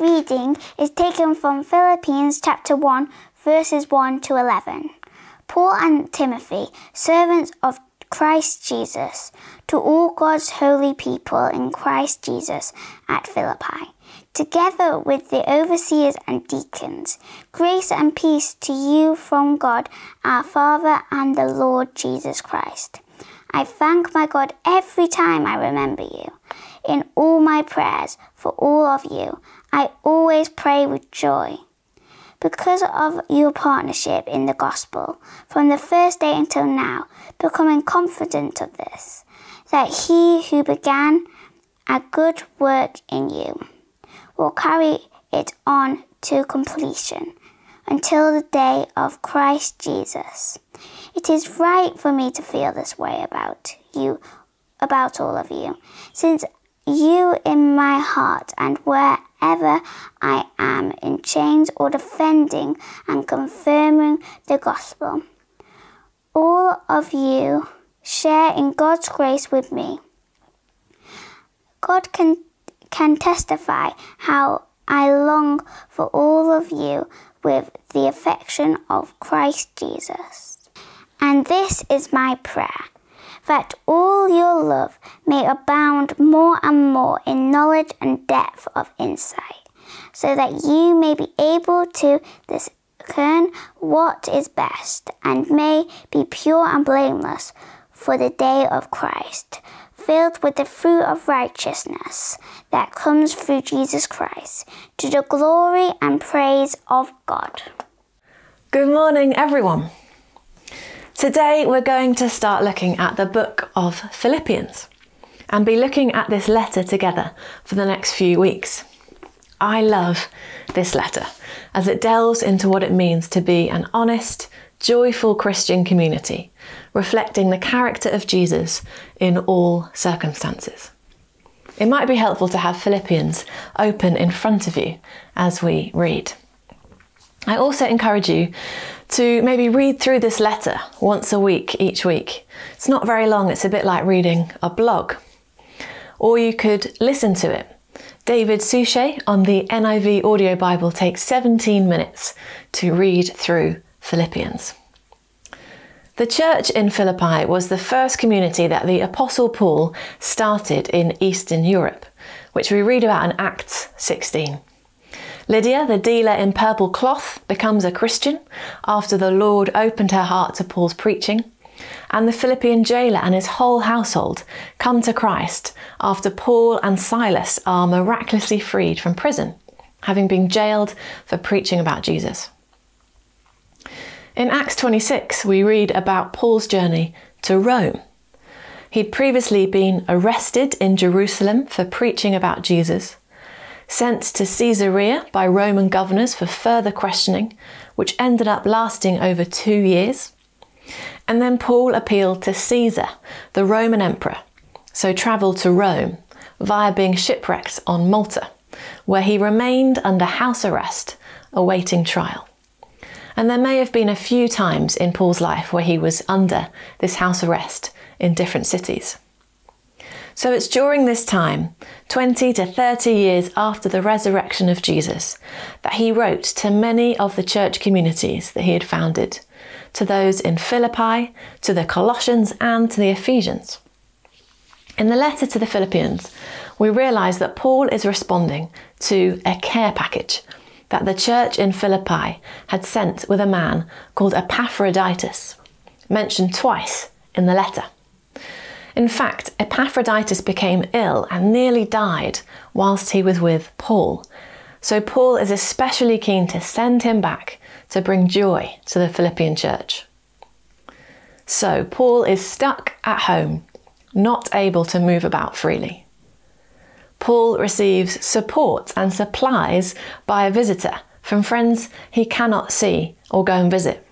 reading is taken from Philippians chapter 1, verses 1 to 11. Paul and Timothy, servants of Christ Jesus, to all God's holy people in Christ Jesus at Philippi, together with the overseers and deacons, grace and peace to you from God our Father and the Lord Jesus Christ. I thank my God every time I remember you. In all my prayers for all of you, I always pray with joy. Because of your partnership in the gospel, from the first day until now, becoming confident of this, that he who began a good work in you will carry it on to completion until the day of Christ Jesus. It is right for me to feel this way about you, about all of you, since you in my heart and wherever I am in chains or defending and confirming the gospel. All of you share in God's grace with me. God can, can testify how I long for all of you with the affection of Christ Jesus. And this is my prayer that all your love may abound more and more in knowledge and depth of insight, so that you may be able to discern what is best, and may be pure and blameless for the day of Christ, filled with the fruit of righteousness that comes through Jesus Christ, to the glory and praise of God. Good morning, everyone. Today we're going to start looking at the book of Philippians and be looking at this letter together for the next few weeks. I love this letter as it delves into what it means to be an honest, joyful Christian community, reflecting the character of Jesus in all circumstances. It might be helpful to have Philippians open in front of you as we read. I also encourage you to maybe read through this letter once a week each week. It's not very long, it's a bit like reading a blog. Or you could listen to it. David Suchet on the NIV Audio Bible takes 17 minutes to read through Philippians. The church in Philippi was the first community that the Apostle Paul started in Eastern Europe, which we read about in Acts 16. Lydia, the dealer in purple cloth, becomes a Christian after the Lord opened her heart to Paul's preaching. And the Philippian jailer and his whole household come to Christ after Paul and Silas are miraculously freed from prison, having been jailed for preaching about Jesus. In Acts 26, we read about Paul's journey to Rome. He'd previously been arrested in Jerusalem for preaching about Jesus sent to Caesarea by Roman governors for further questioning, which ended up lasting over two years. And then Paul appealed to Caesar, the Roman emperor, so travelled to Rome via being shipwrecked on Malta, where he remained under house arrest awaiting trial. And there may have been a few times in Paul's life where he was under this house arrest in different cities. So it's during this time, 20 to 30 years after the resurrection of Jesus, that he wrote to many of the church communities that he had founded, to those in Philippi, to the Colossians, and to the Ephesians. In the letter to the Philippians, we realise that Paul is responding to a care package that the church in Philippi had sent with a man called Epaphroditus, mentioned twice in the letter. In fact, Epaphroditus became ill and nearly died whilst he was with Paul. So Paul is especially keen to send him back to bring joy to the Philippian church. So Paul is stuck at home, not able to move about freely. Paul receives support and supplies by a visitor from friends he cannot see or go and visit.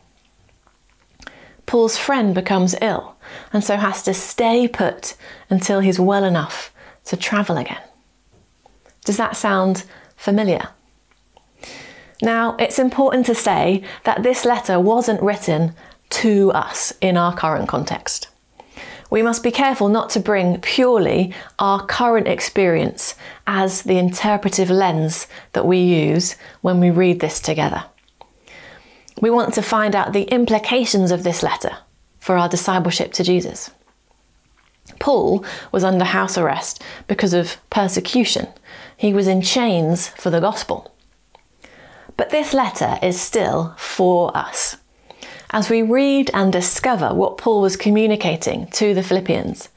Paul's friend becomes ill and so has to stay put until he's well enough to travel again. Does that sound familiar? Now, it's important to say that this letter wasn't written to us in our current context. we must be careful not to bring purely our current experience as the interpretive lens that we use when we read this together. We want to find out the implications of this letter for our discipleship to Jesus. Paul was under house arrest because of persecution. He was in chains for the gospel. But this letter is still for us. As we read and discover what Paul was communicating to the Philippians,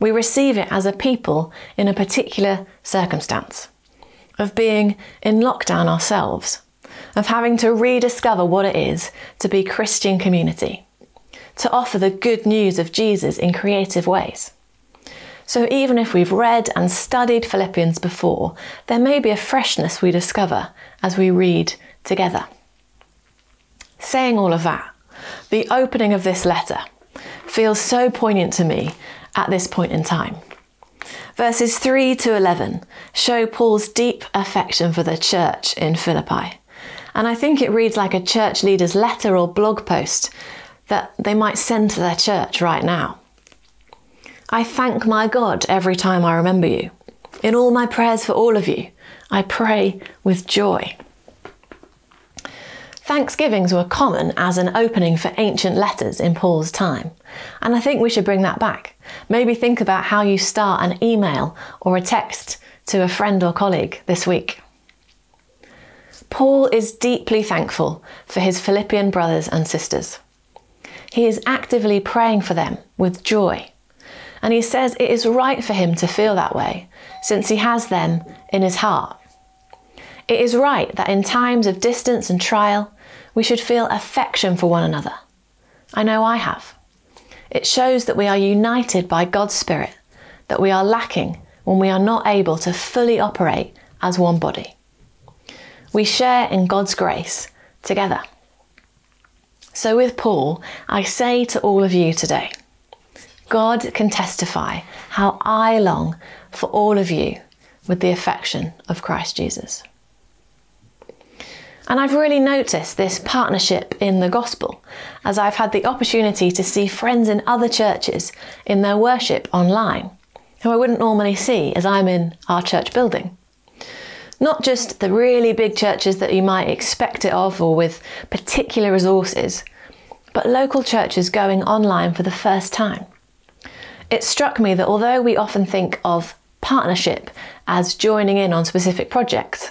we receive it as a people in a particular circumstance of being in lockdown ourselves, of having to rediscover what it is to be Christian community, to offer the good news of Jesus in creative ways. So even if we've read and studied Philippians before, there may be a freshness we discover as we read together. Saying all of that, the opening of this letter feels so poignant to me at this point in time. Verses 3 to 11 show Paul's deep affection for the church in Philippi. And I think it reads like a church leader's letter or blog post that they might send to their church right now. I thank my God every time I remember you. In all my prayers for all of you, I pray with joy. Thanksgivings were common as an opening for ancient letters in Paul's time, and I think we should bring that back. Maybe think about how you start an email or a text to a friend or colleague this week. Paul is deeply thankful for his Philippian brothers and sisters. He is actively praying for them with joy, and he says it is right for him to feel that way since he has them in his heart. It is right that in times of distance and trial, we should feel affection for one another. I know I have. It shows that we are united by God's Spirit, that we are lacking when we are not able to fully operate as one body. We share in God's grace together. So, with Paul, I say to all of you today God can testify how I long for all of you with the affection of Christ Jesus. And I've really noticed this partnership in the gospel as I've had the opportunity to see friends in other churches in their worship online who I wouldn't normally see as I'm in our church building. Not just the really big churches that you might expect it of or with particular resources, but local churches going online for the first time. It struck me that although we often think of partnership as joining in on specific projects,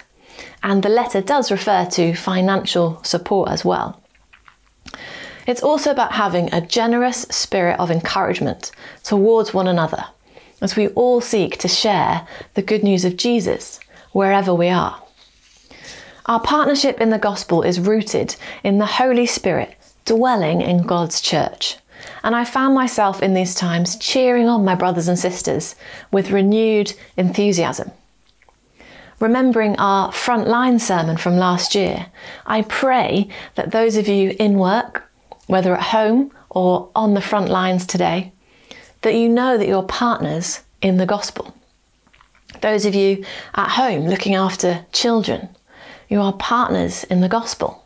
and the letter does refer to financial support as well. It's also about having a generous spirit of encouragement towards one another as we all seek to share the good news of Jesus wherever we are. Our partnership in the gospel is rooted in the Holy Spirit dwelling in God's church. And I found myself in these times cheering on my brothers and sisters with renewed enthusiasm remembering our frontline sermon from last year, I pray that those of you in work, whether at home or on the front lines today, that you know that you're partners in the gospel. Those of you at home looking after children, you are partners in the gospel.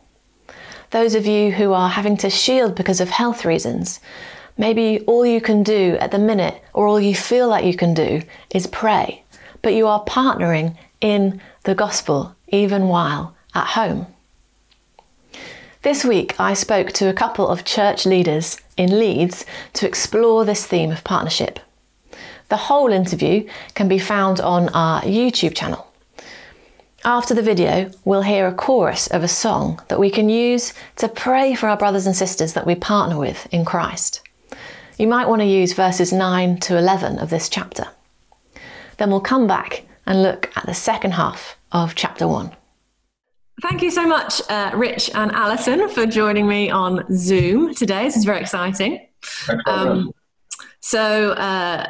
Those of you who are having to shield because of health reasons, maybe all you can do at the minute or all you feel like you can do is pray, but you are partnering in the gospel even while at home. This week, I spoke to a couple of church leaders in Leeds to explore this theme of partnership. The whole interview can be found on our YouTube channel. After the video, we'll hear a chorus of a song that we can use to pray for our brothers and sisters that we partner with in Christ. You might want to use verses 9 to 11 of this chapter. Then we'll come back and look at the second half of chapter one. Thank you so much, uh, Rich and Alison, for joining me on Zoom today. This is very exciting. Um, so, uh,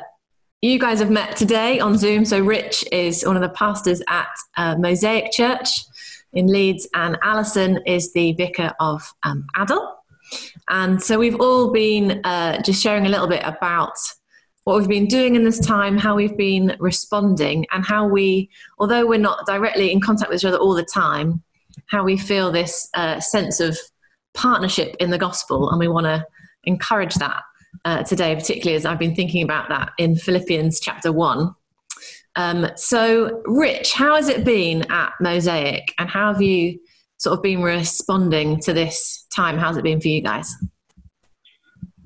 you guys have met today on Zoom. So, Rich is one of the pastors at uh, Mosaic Church in Leeds, and Alison is the vicar of um, Adel. And so, we've all been uh, just sharing a little bit about what we've been doing in this time, how we've been responding, and how we, although we're not directly in contact with each other all the time, how we feel this uh, sense of partnership in the gospel, and we want to encourage that uh, today, particularly as I've been thinking about that in Philippians chapter 1. Um, so, Rich, how has it been at Mosaic and how have you sort of been responding to this time? How's it been for you guys?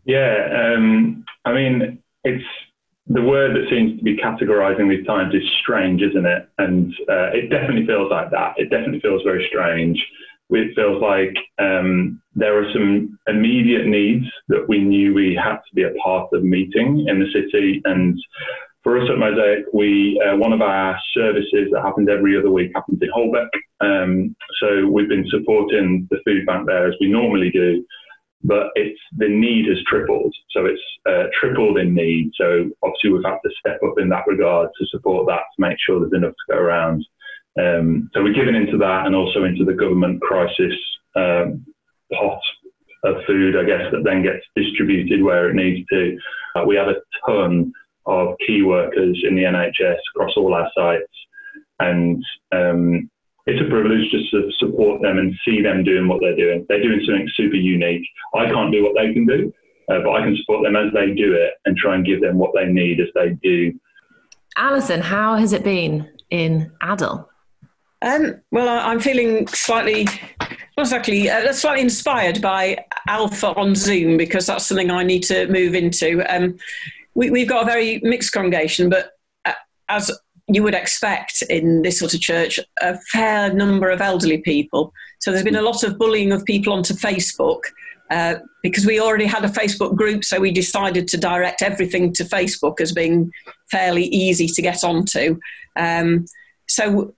Yeah, um, I mean, it's the word that seems to be categorizing these times is strange, isn't it? And uh, it definitely feels like that. It definitely feels very strange. It feels like um, there are some immediate needs that we knew we had to be a part of meeting in the city. And for us at Mosaic, we uh, one of our services that happens every other week happens in Holbeck. Um, so we've been supporting the food bank there as we normally do but it's the need has tripled. So it's uh, tripled in need. So obviously we've had to step up in that regard to support that to make sure there's enough to go around. Um, so we're giving into that and also into the government crisis um, pot of food, I guess, that then gets distributed where it needs to. Uh, we have a ton of key workers in the NHS across all our sites. And um, it's a privilege just to support them and see them doing what they're doing. They're doing something super unique. I can't do what they can do, uh, but I can support them as they do it and try and give them what they need as they do. Alison, how has it been in Adel? Um, well, I'm feeling slightly, not exactly, uh, slightly inspired by Alpha on Zoom because that's something I need to move into. Um, we, have got a very mixed congregation, but uh, as you would expect in this sort of church a fair number of elderly people. So there's been a lot of bullying of people onto Facebook uh, because we already had a Facebook group, so we decided to direct everything to Facebook as being fairly easy to get onto. Um, so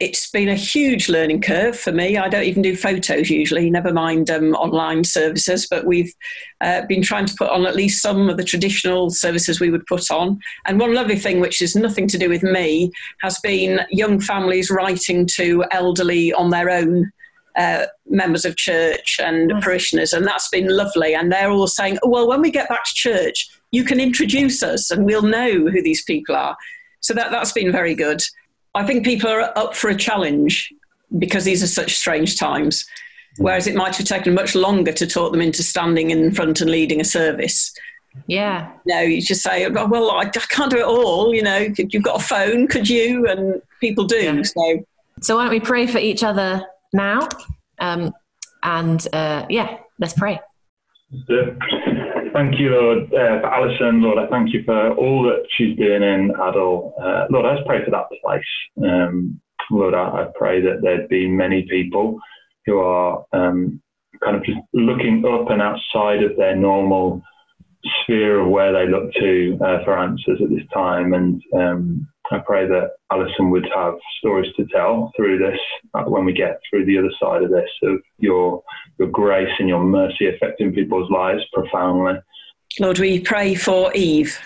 it's been a huge learning curve for me. I don't even do photos usually, never mind um, online services, but we've uh, been trying to put on at least some of the traditional services we would put on. And one lovely thing, which is nothing to do with me, has been young families writing to elderly on their own. Uh, members of church and mm. parishioners, and that's been lovely. And they're all saying, oh, Well, when we get back to church, you can introduce us and we'll know who these people are. So that, that's been very good. I think people are up for a challenge because these are such strange times. Whereas it might have taken much longer to talk them into standing in front and leading a service. Yeah. No, you just say, oh, well, I, I can't do it all. You know, you've got a phone, could you? And people do. Yeah. So. so why don't we pray for each other now? Um, and uh, yeah, let's pray. Thank you, Lord, uh, for Alison. Lord, I thank you for all that she's doing in Adel. Uh, Lord, I just pray for that place. Um, Lord, I, I, pray that there'd be many people who are um, kind of just looking up and outside of their normal sphere of where they look to uh, for answers at this time. And um, I pray that Alison would have stories to tell through this uh, when we get through the other side of this of your your grace and your mercy affecting people's lives profoundly. Lord, we pray for Eve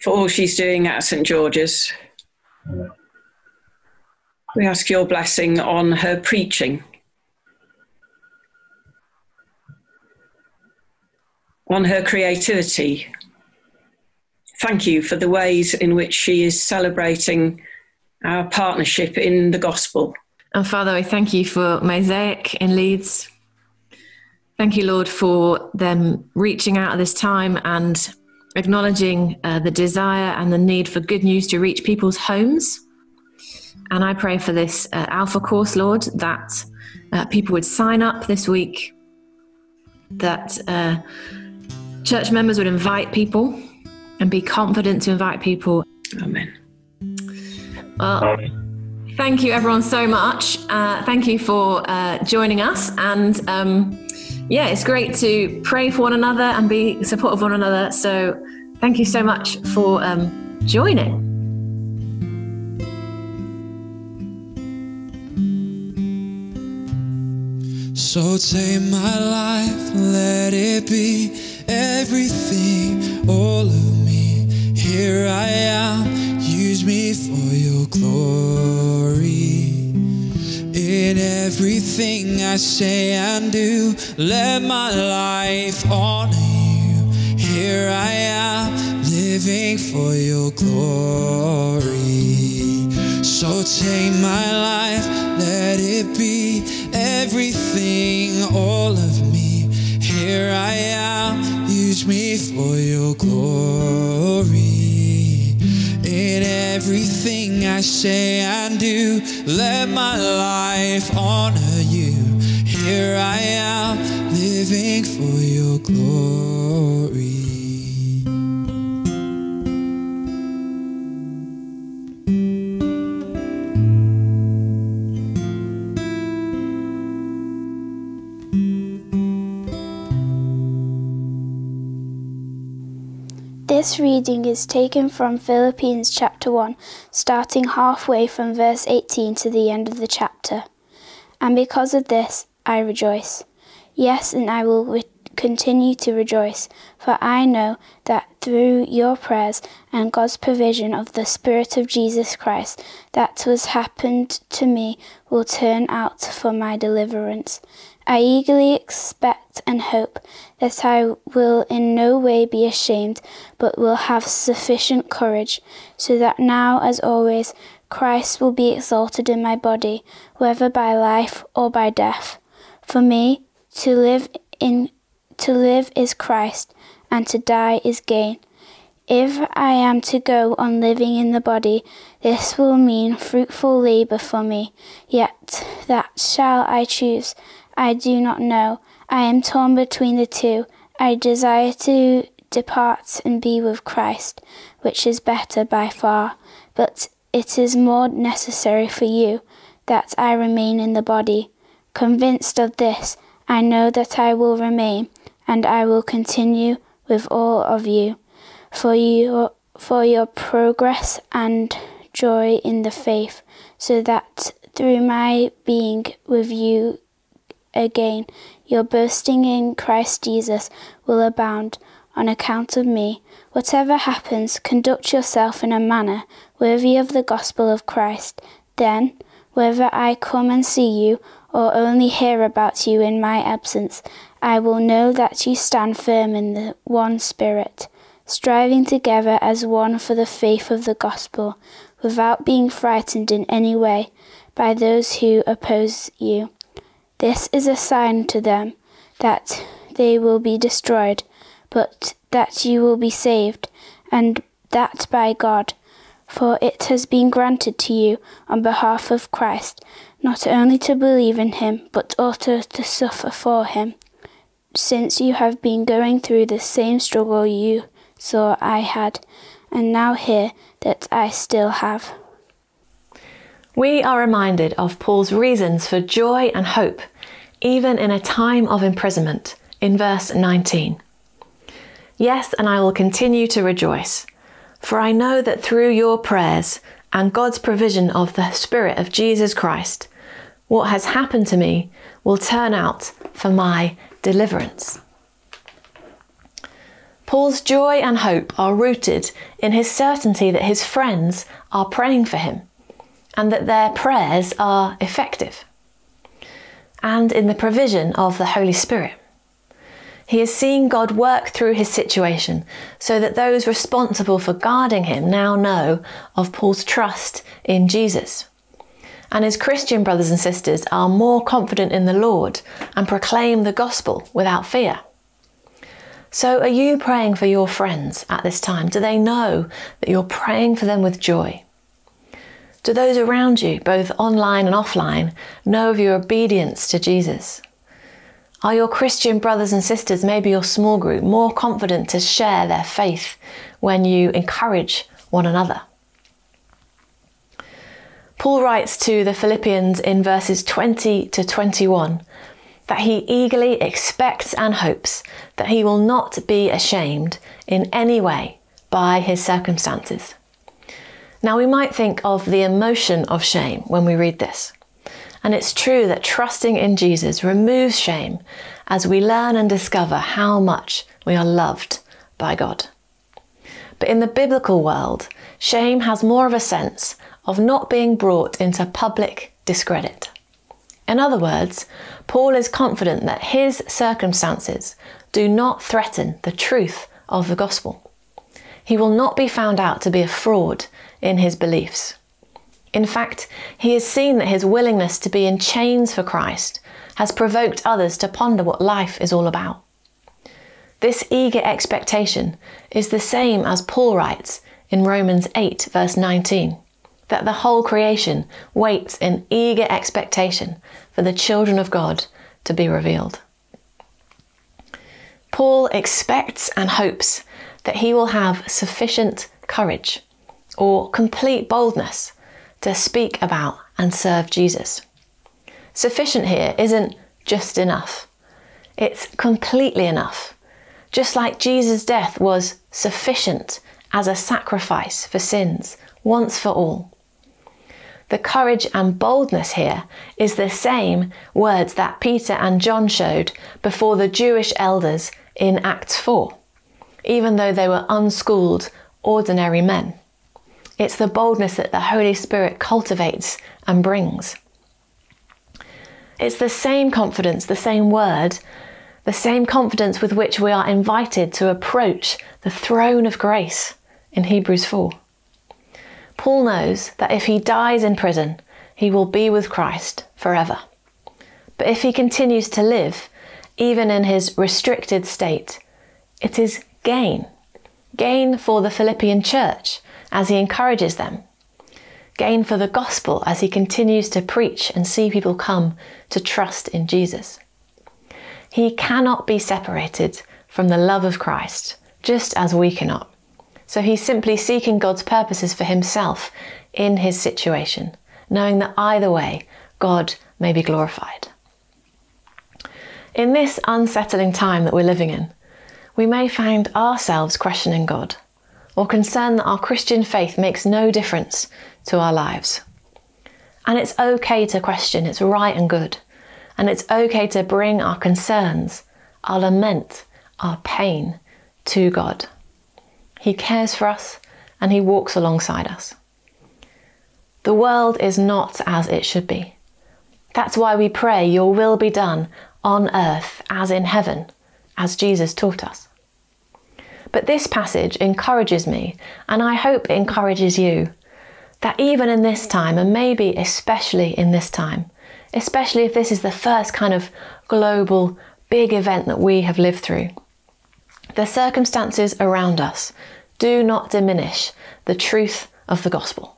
for all she's doing at St George's. Yeah. We ask your blessing on her preaching, on her creativity, thank you for the ways in which she is celebrating our partnership in the gospel. And Father, I thank you for Mosaic in Leeds. Thank you, Lord, for them reaching out at this time and acknowledging uh, the desire and the need for good news to reach people's homes. And I pray for this uh, Alpha course, Lord, that uh, people would sign up this week, that uh, church members would invite people and be confident to invite people. Amen. Well, Amen. Thank you, everyone, so much. Uh, thank you for uh, joining us. And um, yeah, it's great to pray for one another and be supportive of one another. So thank you so much for um, joining. So take my life, let it be everything, all of me. Here I am, use me for your glory. In everything I say and do, let my life honor you. Here I am, living for your glory. So take my life, let it be everything, all of me. Here I am Use me for your glory. In everything I say and do, let my life honor you. Here I am, living for your glory. This reading is taken from Philippians chapter 1, starting halfway from verse 18 to the end of the chapter. And because of this, I rejoice. Yes, and I will re- continue to rejoice, for I know that through your prayers and God's provision of the Spirit of Jesus Christ, that was happened to me will turn out for my deliverance. I eagerly expect and hope that I will in no way be ashamed, but will have sufficient courage, so that now, as always, Christ will be exalted in my body, whether by life or by death. For me, to live in to live is Christ, and to die is gain. If I am to go on living in the body, this will mean fruitful labour for me. Yet that shall I choose. I do not know. I am torn between the two. I desire to depart and be with Christ, which is better by far. But it is more necessary for you that I remain in the body. Convinced of this, I know that I will remain, and I will continue with all of you, for your, for your progress and joy in the faith, so that through my being with you again, your boasting in Christ Jesus will abound on account of me. Whatever happens, conduct yourself in a manner worthy of the gospel of Christ. Then, whether I come and see you or only hear about you in my absence, I will know that you stand firm in the one Spirit, striving together as one for the faith of the gospel, without being frightened in any way by those who oppose you. This is a sign to them that they will be destroyed, but that you will be saved, and that by God. For it has been granted to you on behalf of Christ, not only to believe in him, but also to suffer for him, since you have been going through the same struggle you saw I had, and now hear that I still have. We are reminded of Paul's reasons for joy and hope, even in a time of imprisonment, in verse 19. Yes, and I will continue to rejoice, for I know that through your prayers and God's provision of the Spirit of Jesus Christ, what has happened to me will turn out for my deliverance. Paul's joy and hope are rooted in his certainty that his friends are praying for him and that their prayers are effective, and in the provision of the Holy Spirit. He is seeing God work through his situation so that those responsible for guarding him now know of Paul's trust in Jesus. And his Christian brothers and sisters are more confident in the Lord and proclaim the gospel without fear. So, are you praying for your friends at this time? Do they know that you're praying for them with joy? Do those around you, both online and offline, know of your obedience to Jesus? Are your Christian brothers and sisters, maybe your small group, more confident to share their faith when you encourage one another? Paul writes to the Philippians in verses 20 to 21 that he eagerly expects and hopes that he will not be ashamed in any way by his circumstances. Now, we might think of the emotion of shame when we read this. And it's true that trusting in Jesus removes shame as we learn and discover how much we are loved by God. But in the biblical world, shame has more of a sense of not being brought into public discredit. In other words, Paul is confident that his circumstances do not threaten the truth of the gospel. He will not be found out to be a fraud in his beliefs. In fact, he has seen that his willingness to be in chains for Christ has provoked others to ponder what life is all about. This eager expectation is the same as Paul writes in Romans 8, verse 19, that the whole creation waits in eager expectation for the children of God to be revealed. Paul expects and hopes that he will have sufficient courage or complete boldness to speak about and serve Jesus. Sufficient here isn't just enough, it's completely enough. Just like Jesus' death was sufficient as a sacrifice for sins once for all. The courage and boldness here is the same words that Peter and John showed before the Jewish elders in Acts 4, even though they were unschooled, ordinary men. It's the boldness that the Holy Spirit cultivates and brings. It's the same confidence, the same word, the same confidence with which we are invited to approach the throne of grace in Hebrews 4. Paul knows that if he dies in prison, he will be with Christ forever. But if he continues to live, even in his restricted state, it is gain. Gain for the Philippian church as he encourages them. Gain for the gospel as he continues to preach and see people come to trust in Jesus. He cannot be separated from the love of Christ, just as we cannot. So he's simply seeking God's purposes for himself in his situation, knowing that either way, God may be glorified. In this unsettling time that we're living in, we may find ourselves questioning God or concern that our Christian faith makes no difference to our lives. And it's okay to question, it's right and good. And it's okay to bring our concerns, our lament, our pain to God. He cares for us and He walks alongside us. The world is not as it should be. That's why we pray, Your will be done on earth as in heaven, as Jesus taught us. But this passage encourages me, and I hope it encourages you, that even in this time, and maybe especially in this time, especially if this is the first kind of global big event that we have lived through, the circumstances around us do not diminish the truth of the gospel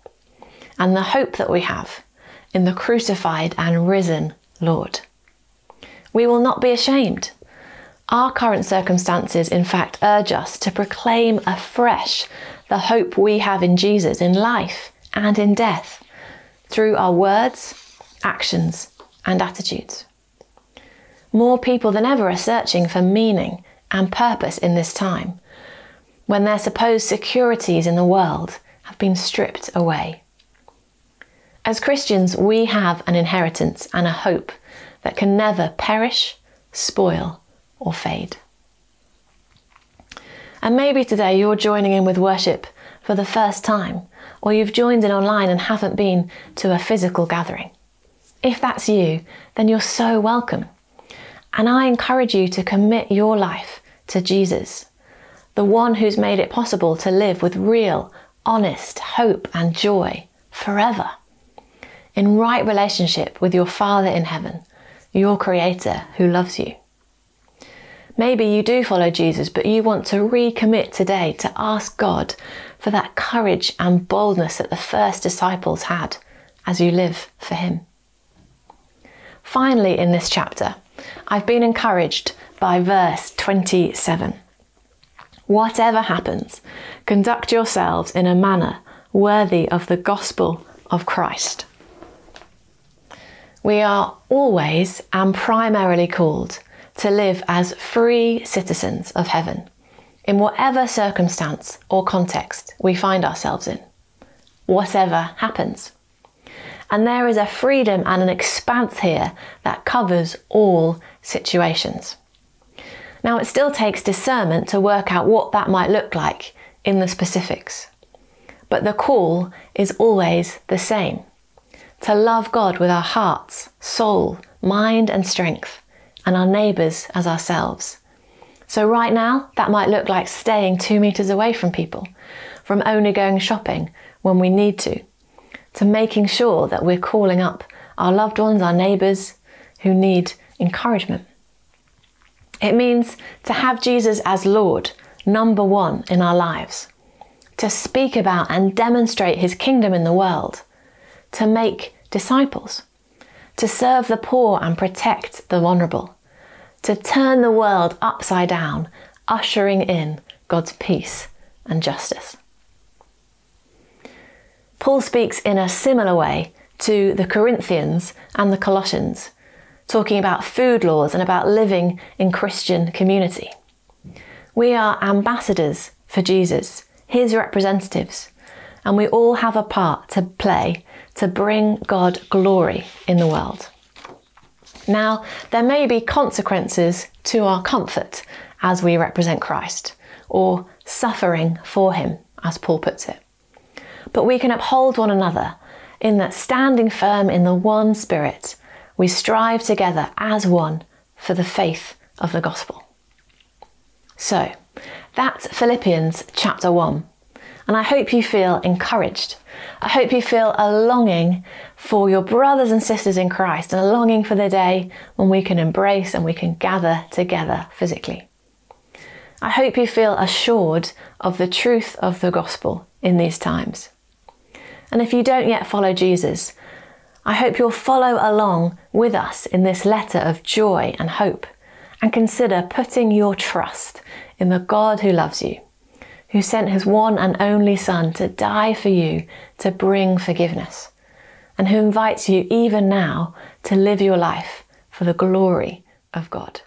and the hope that we have in the crucified and risen Lord. We will not be ashamed our current circumstances, in fact, urge us to proclaim afresh the hope we have in Jesus in life and in death through our words, actions, and attitudes. More people than ever are searching for meaning and purpose in this time when their supposed securities in the world have been stripped away. As Christians, we have an inheritance and a hope that can never perish, spoil, or fade. And maybe today you're joining in with worship for the first time, or you've joined in online and haven't been to a physical gathering. If that's you, then you're so welcome. And I encourage you to commit your life to Jesus, the one who's made it possible to live with real, honest hope and joy forever, in right relationship with your Father in heaven, your Creator who loves you. Maybe you do follow Jesus, but you want to recommit today to ask God for that courage and boldness that the first disciples had as you live for Him. Finally, in this chapter, I've been encouraged by verse 27. Whatever happens, conduct yourselves in a manner worthy of the gospel of Christ. We are always and primarily called to live as free citizens of heaven, in whatever circumstance or context we find ourselves in, whatever happens. And there is a freedom and an expanse here that covers all situations. Now, it still takes discernment to work out what that might look like in the specifics. But the call is always the same to love God with our hearts, soul, mind, and strength, and our neighbours as ourselves. So, right now, that might look like staying two metres away from people, from only going shopping when we need to, to making sure that we're calling up our loved ones, our neighbours who need encouragement. It means to have Jesus as Lord, number one in our lives, to speak about and demonstrate his kingdom in the world, to make disciples, to serve the poor and protect the vulnerable, to turn the world upside down, ushering in God's peace and justice. Paul speaks in a similar way to the Corinthians and the Colossians, talking about food laws and about living in Christian community. We are ambassadors for Jesus, his representatives, and we all have a part to play to bring God glory in the world. Now, there may be consequences to our comfort as we represent Christ, or suffering for him, as Paul puts it. But we can uphold one another in that standing firm in the one Spirit, we strive together as one for the faith of the gospel. So, that's Philippians chapter 1. And I hope you feel encouraged. I hope you feel a longing for your brothers and sisters in Christ and a longing for the day when we can embrace and we can gather together physically. I hope you feel assured of the truth of the gospel in these times. And if you don't yet follow Jesus, I hope you'll follow along with us in this letter of joy and hope and consider putting your trust in the God who loves you, who sent his one and only Son to die for you to bring forgiveness, and who invites you even now to live your life for the glory of God.